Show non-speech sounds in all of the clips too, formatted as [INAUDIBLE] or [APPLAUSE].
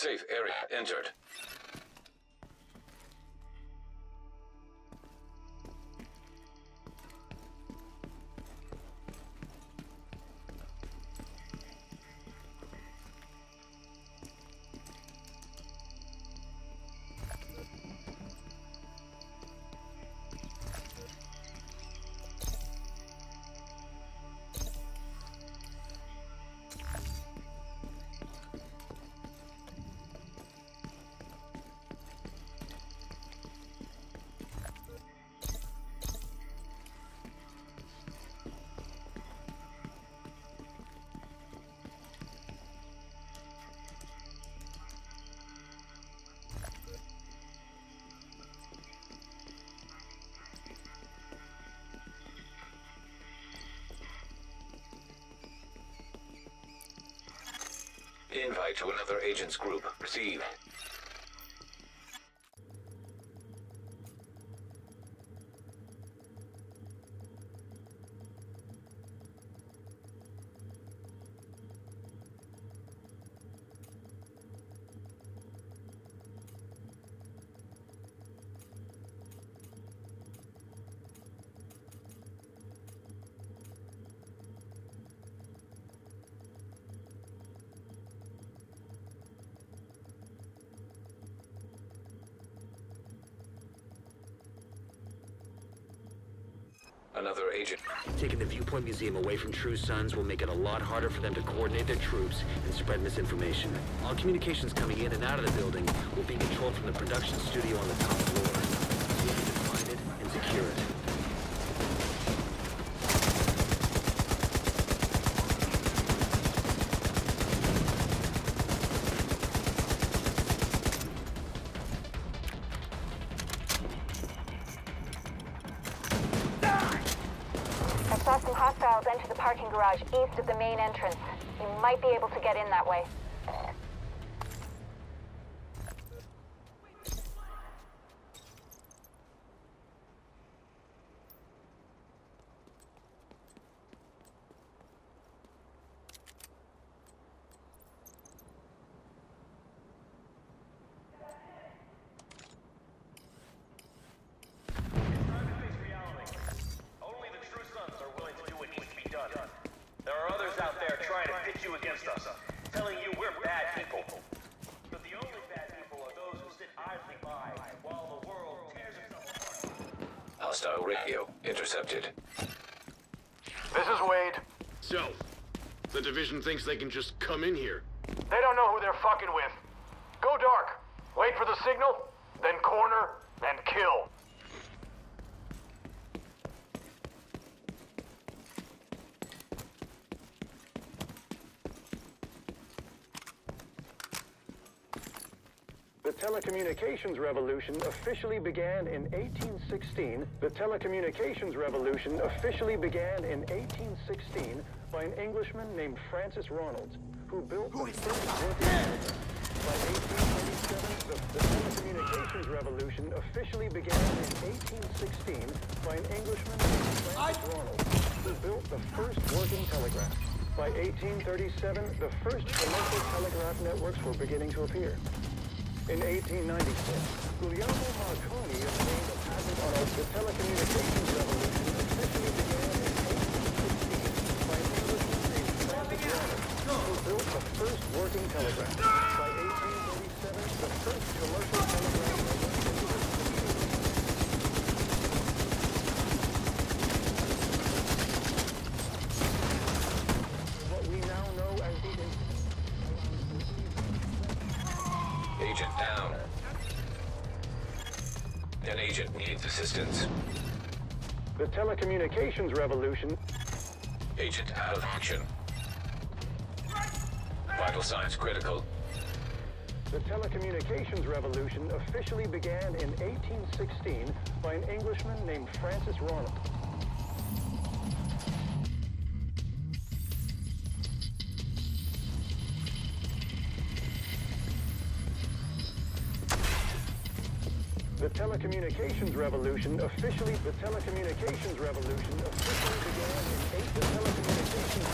Safe area entered. Agent's group. Receive. Another agent. Taking the Viewpoint Museum away from True Sons will make it a lot harder for them to coordinate their troops and spread misinformation. All communications coming in and out of the building will be controlled from the production studio on the top floor. See if you can find it and secure it. Of the main entrance. You might be able to get in that way. Only the true sons are willing to do what needs to be done. There are others out there trying to pit you against us, telling you we're bad people. But the only bad people are those who sit idly by while the world tears itself apart. Hostile radio intercepted. This is Wade. So, the division thinks they can just come in here. They don't know who they're fucking with. Go dark. Wait for the signal, telecommunications revolution officially began in 1816. The telecommunications revolution officially began in 1816 by an Englishman named Francis Ronalds, who built the first working By 1827, the, the telecommunications revolution officially began in 1816 by an Englishman named Francis Ronalds, who built the first working telegraph. By 1837, the first commercial telegraph networks were beginning to appear. In 1896, Guglielmo Marconi obtained a patent on a- the telecommunications revolution officially began in 1816 by an Englishman who built the first working telegraph. By 1837, the first commercial assistance. The telecommunications revolution Agent out of action. Vital signs critical. The telecommunications revolution officially began in 1816 by an Englishman named Francis Ronalds. telecommunications revolution officially the telecommunications revolution officially began in eight the telecommunications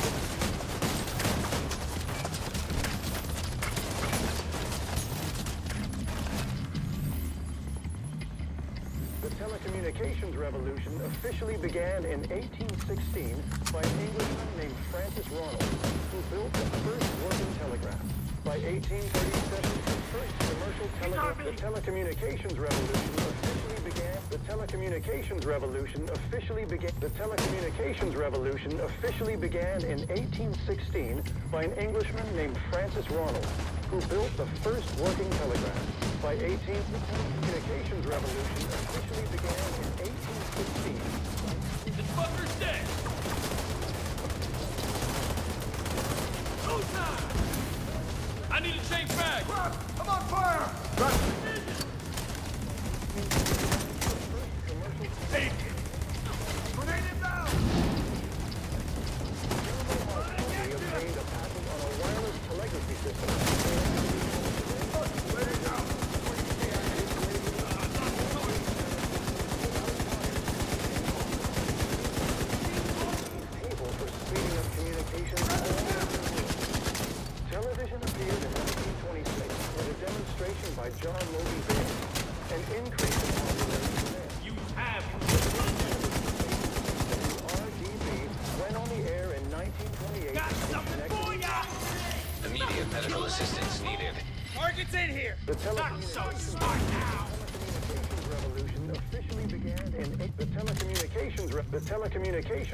The telecommunications revolution officially began in 1816 by an Englishman named Francis Ronalds, who built the first working telegraph. By 1837, the first commercial telegraph, the telecommunications revolution officially began. The telecommunications revolution officially began. The telecommunications revolution officially began in 1816 by an Englishman named Francis Ronalds, who built the first working telegraph. By 18, the telecommunications revolution officially began in 1816. This fucker's dead! I need to change back! I'm on fire! Take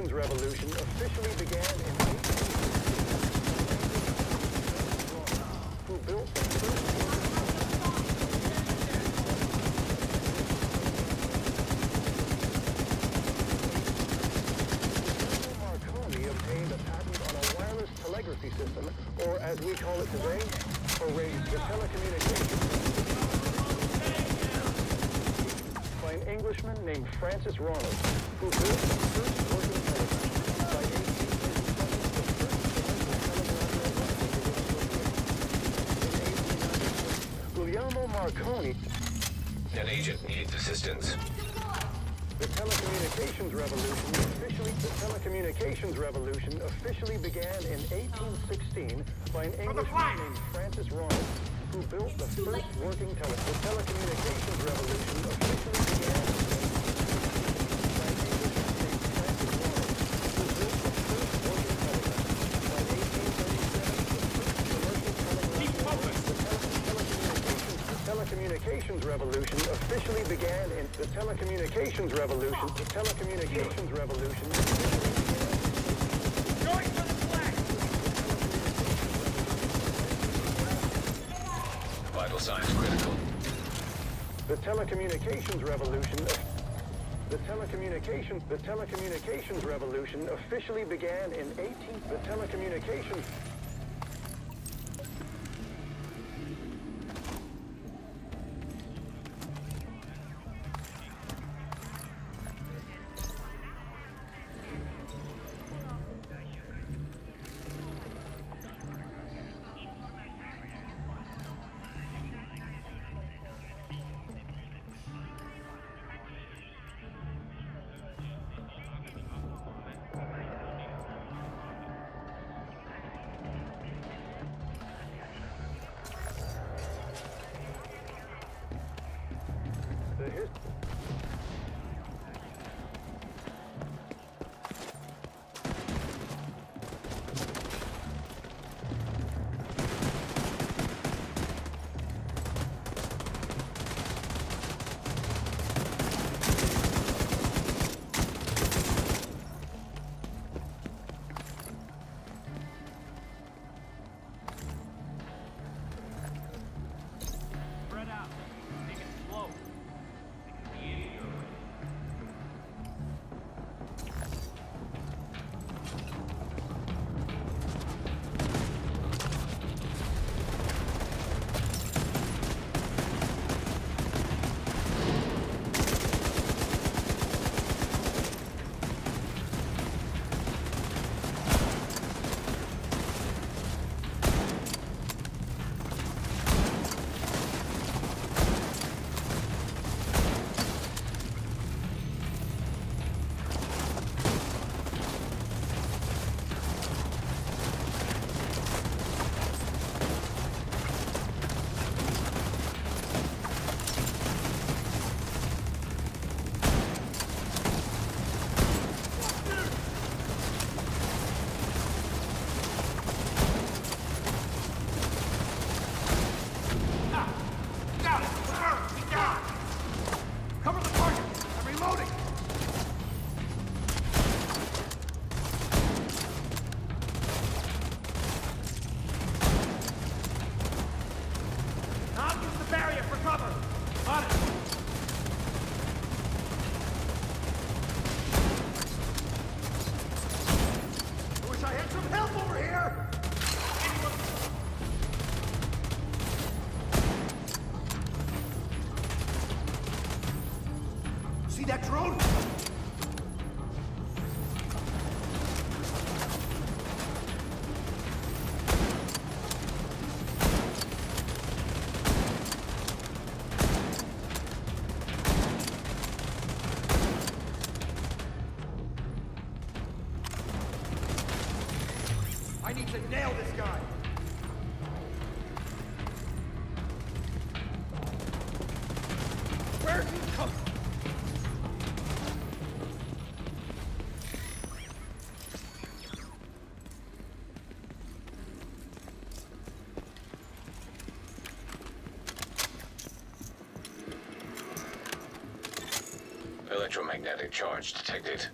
telecommunications revolution officially began in 1860. Who built the first Marconi obtained a patent on a wireless telegraphy system, or as we call it today, raised the telecommunications by an Englishman named Francis Ronalds, who built the first working telegraph. By 1837, the first commercial telegraph was Guglielmo Marconi, An agent needs assistance. the telecommunications revolution officially the telecommunications revolution officially began in 1816 by an Englishman named Francis Ronalds, who built the first working tele. The telecommunications revolution officially began in 1816 by an Englishman named Francis Ronalds, who built the first working telegraph. By 1837, the first commercial telegraph. The telecommunications, the telecommunications revolution officially began in the telecommunications revolution. The telecommunications revolution officially began Going for the flag! Vital signs critical. The telecommunications revolution. The telecommunications the telecommunications revolution officially began in 18 the telecommunications to nail this guy. Electromagnetic charge detected.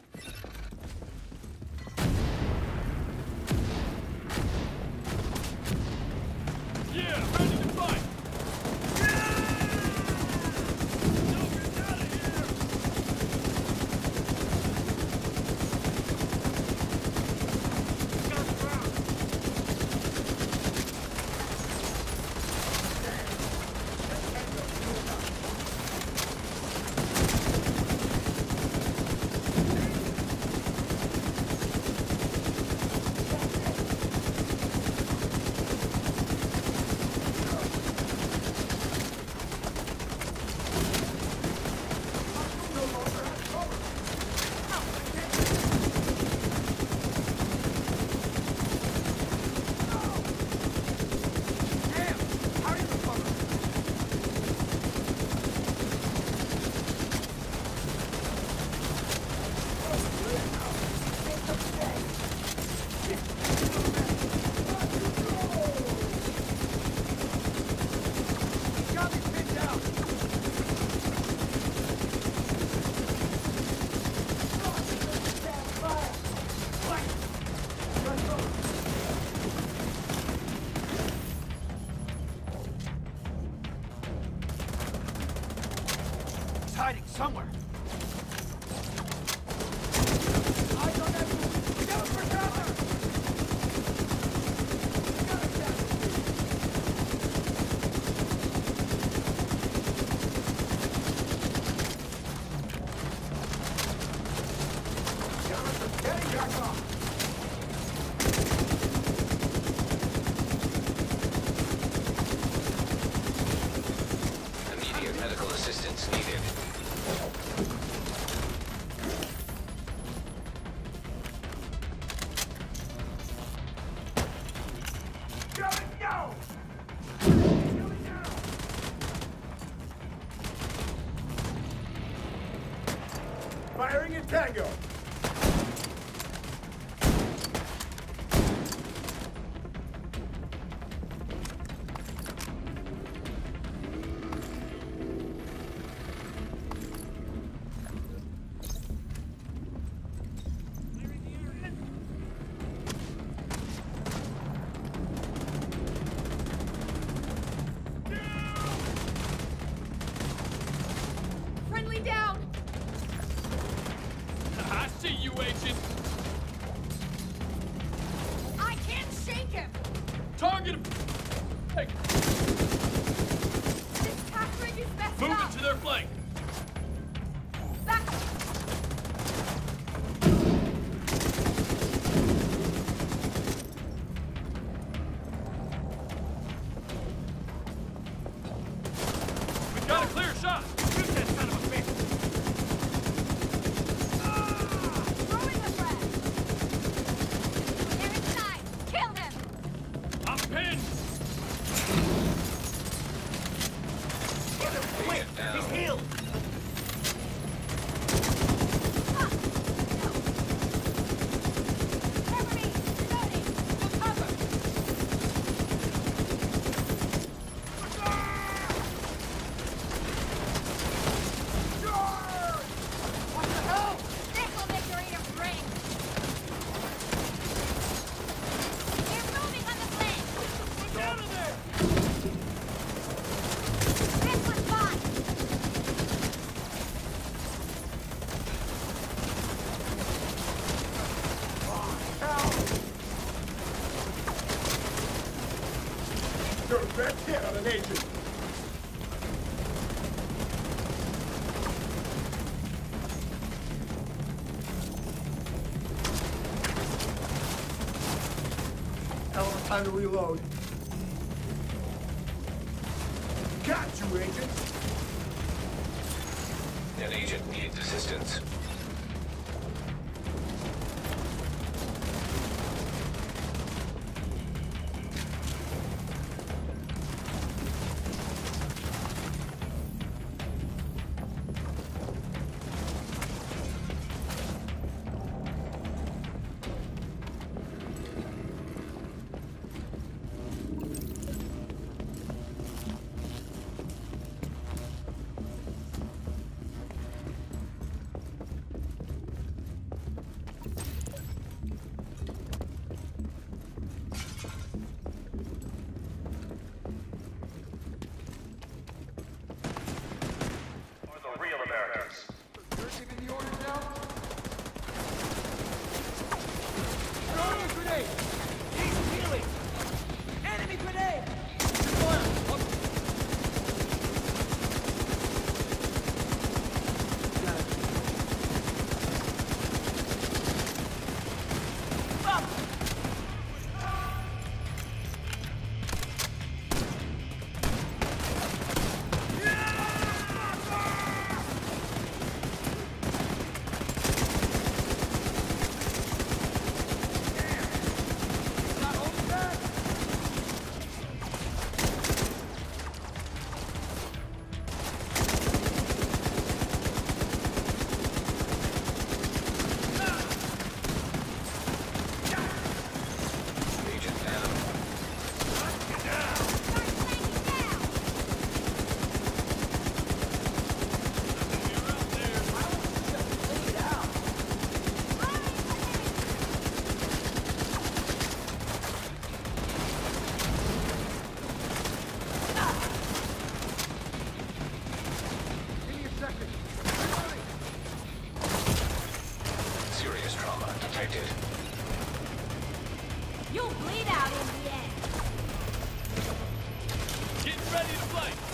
Tango! nature. Time to reload. Got you, Agent! An agent needs assistance. Ready to fight!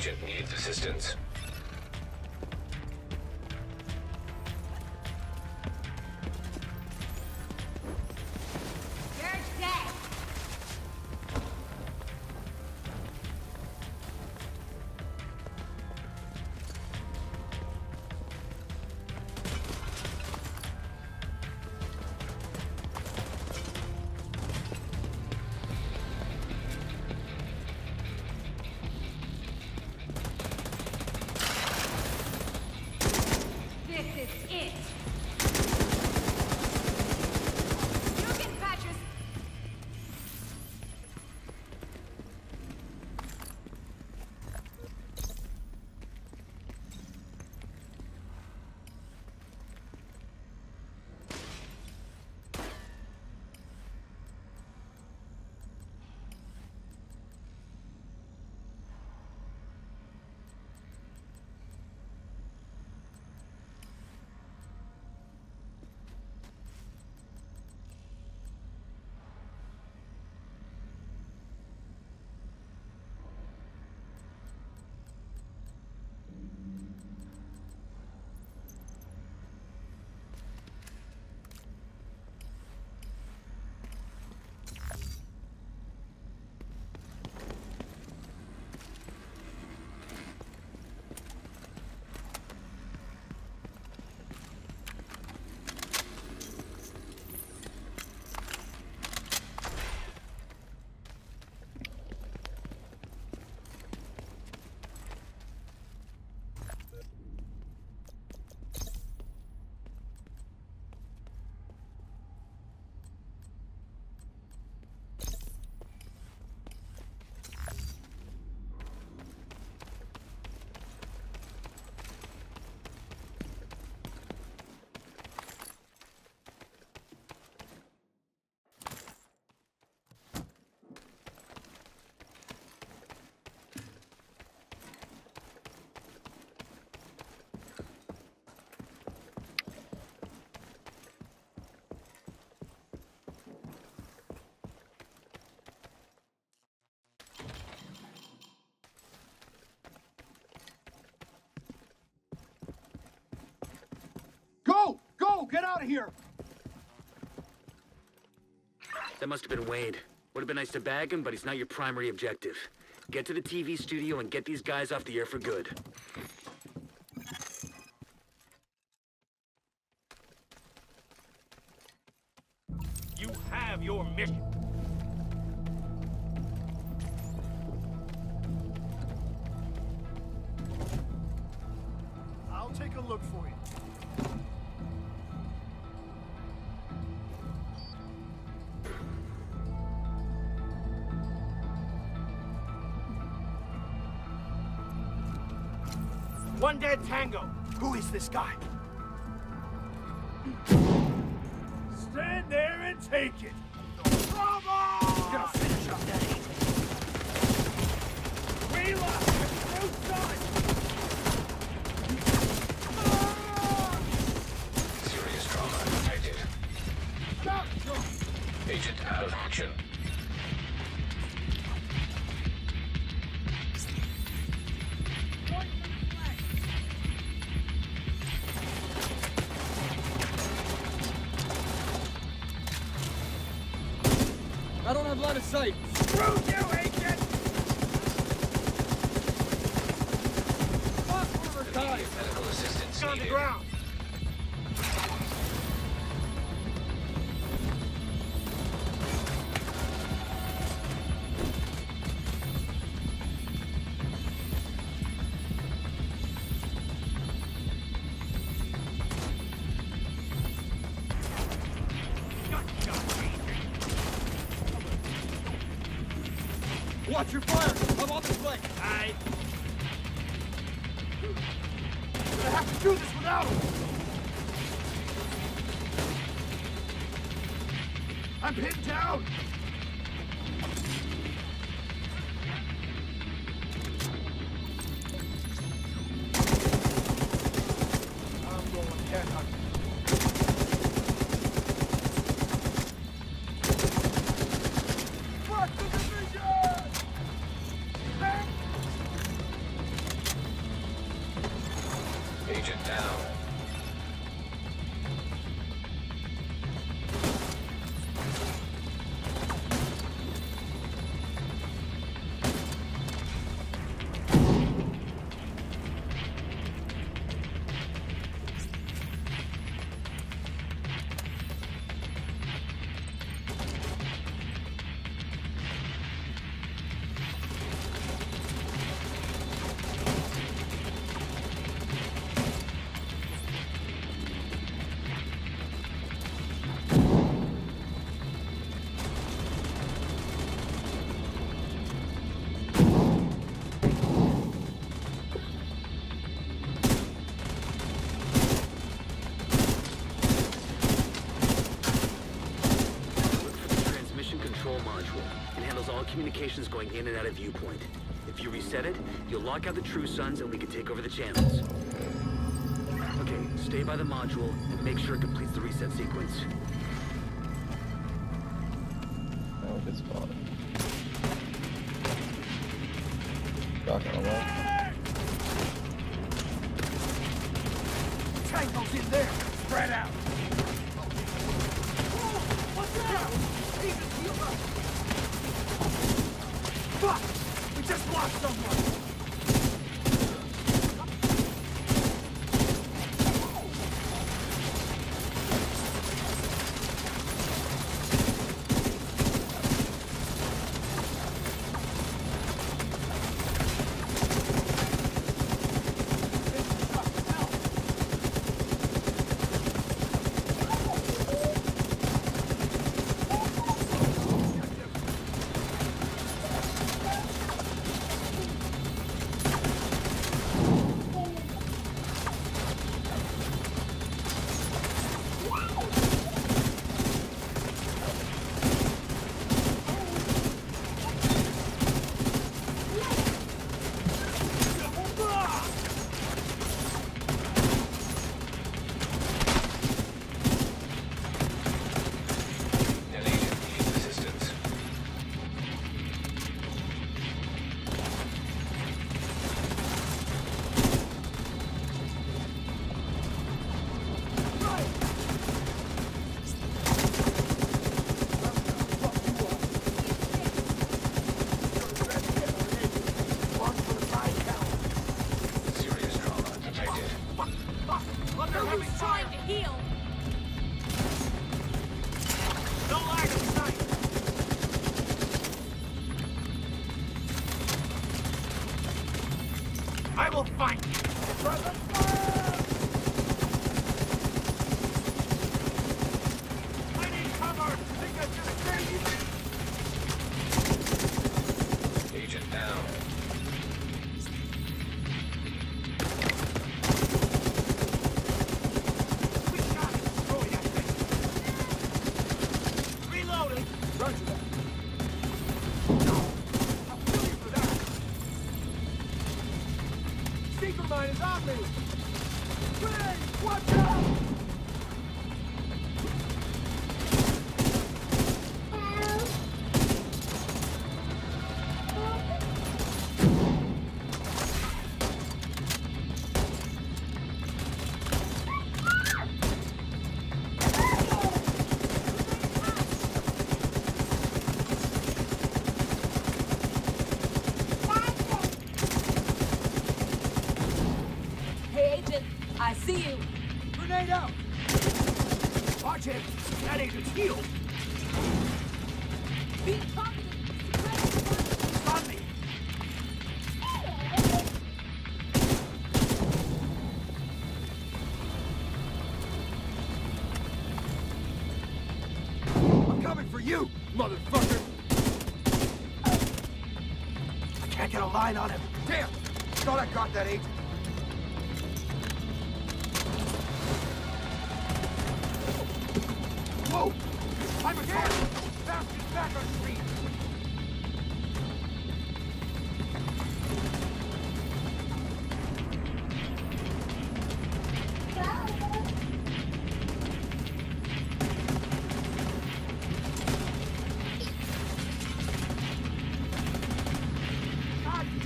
Agent needs assistance. Go! Go! Get out of here! That must have been Wade. Would have been nice to bag him, but he's not your primary objective. Get to the TV studio and get these guys off the air for good. You have your mission. I'll take a look for you. One dead tango. Who is this guy? Stand there and take it. Bravo! Gonna finish up that We lost the true. Serious trauma detected. Stop! Agent out of action. Watch your fire! Communications going in and out of viewpoint. If you reset it, you'll lock out the True Sons and we can take over the channels. Okay, stay by the module and make sure it completes the reset sequence. Oh, good spot. Back on the left. Tango's in there. Just lost someone.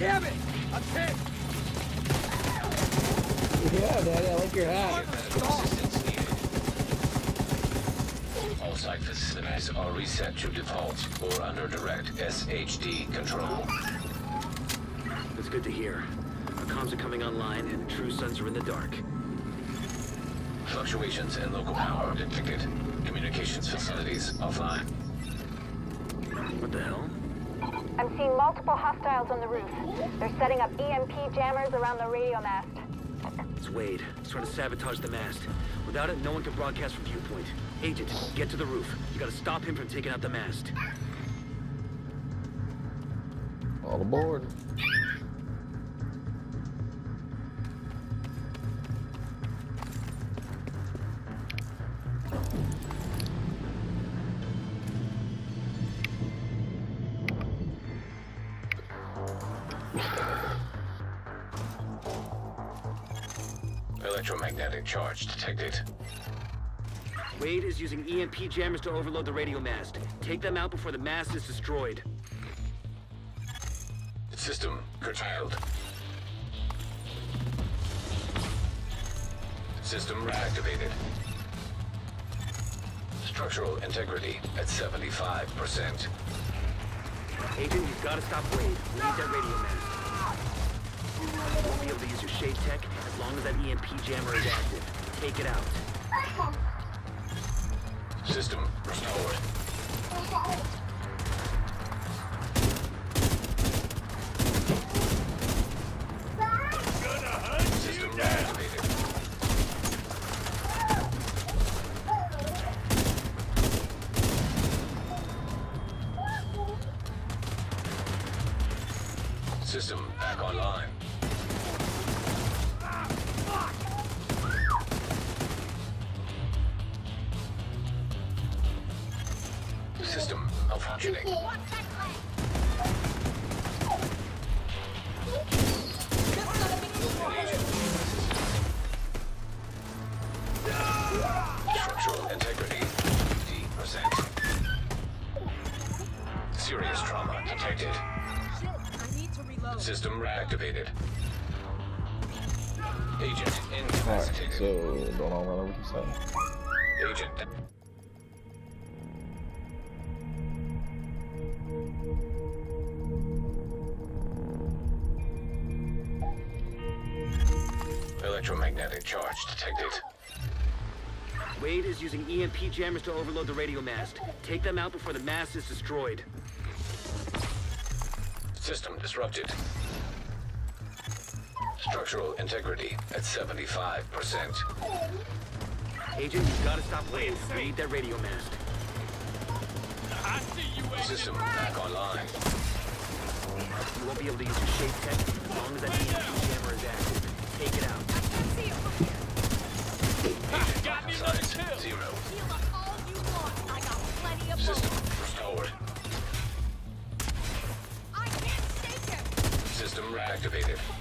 Damn it! I'm hit! Yeah, Daddy, I like your hat. All site facilities are reset to default or under direct SHD control. That's good to hear. Our comms are coming online, and the true sons are in the dark. Fluctuations in local power detected. Communications facilities offline. What the hell? I'm seeing multiple hostiles on the roof. They're setting up EMP jammers around the radio mast. It's Wade. He's trying to sabotage the mast. Without it, no one can broadcast from viewpoint. Agent, get to the roof. You gotta stop him from taking out the mast. All aboard. Electromagnetic charge detected. Wade is using EMP jammers to overload the radio mast. Take them out before the mast is destroyed. System curtailed. System reactivated. Structural integrity at 75%. Agent, you've gotta stop Wade. We need that radio mast. You won't be able to use shade tech as long as that EMP jammer is active. Take it out. [LAUGHS] System restored. [LAUGHS] Structural integrity, 50%. Serious trauma detected. Shit, I need to reload. System reactivated. Agent Alright, incapacitated. so don't all run over to the side. Agent. Is using EMP jammers to overload the radio mast. Take them out before the mast is destroyed. System disrupted. Structural integrity at 75%. Agent, you gotta stop waiting. We need that radio mast. I see you, Agent. System back online. You won't be able to use your shape tech as long as that EMP jammer is active. Take it out. System restored. System reactivated.